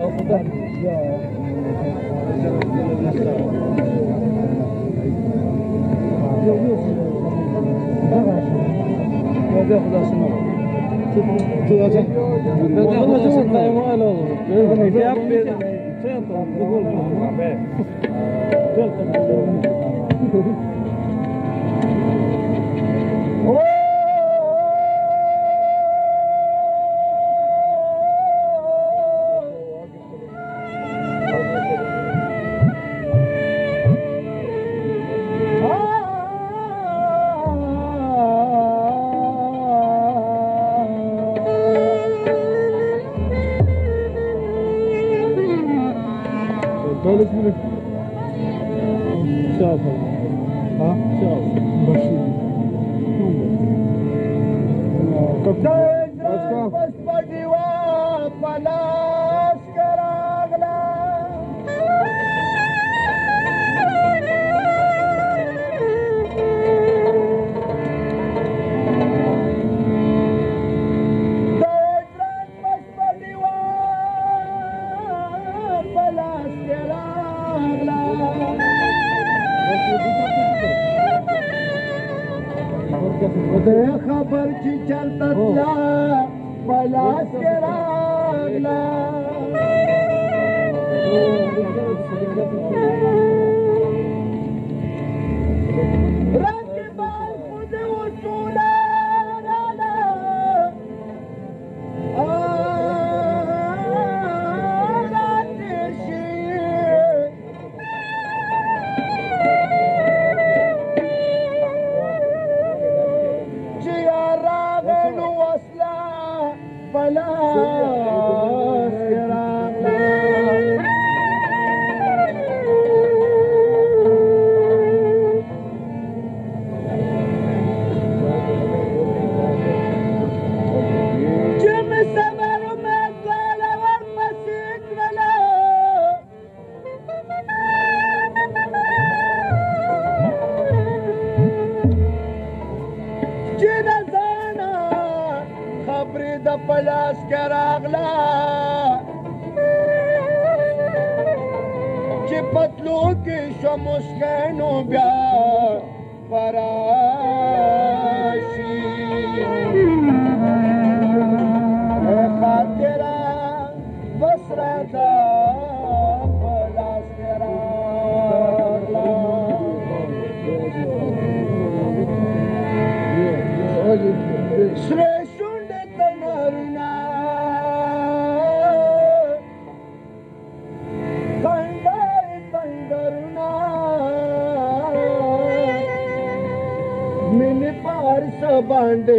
Yok yok Böyle böyle. Şey yapalım. Ha? Şey yapalım. Başlayalım. Kaptan. Başka. Başka. Başka. Başka. خبر چې چلته تلا پلاس کې راغلا رقیبان خود وصوله پلاس پلاس کې راغله چې پتلو کې شو مسکینو بیا فراشي اے خاطرہ بس رہتا باندې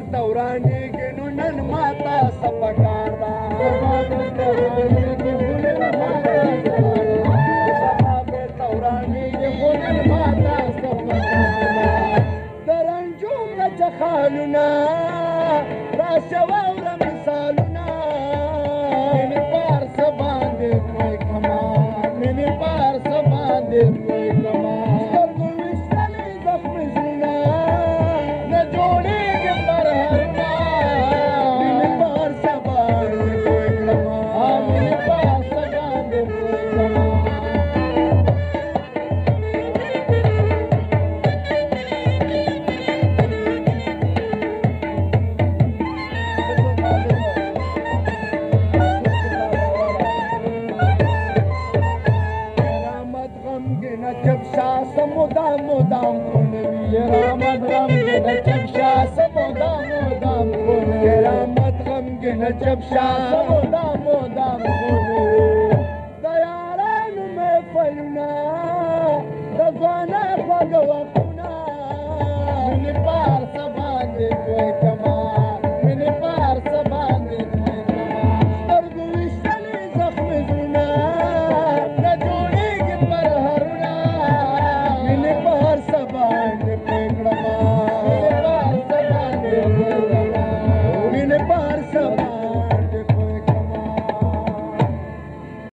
دورانی کې نو نن ماتا سپکارا درنجوم لچ خالونا را شواو श मुन राम न चपा समो दामो दाम न चपा मो दामो दाम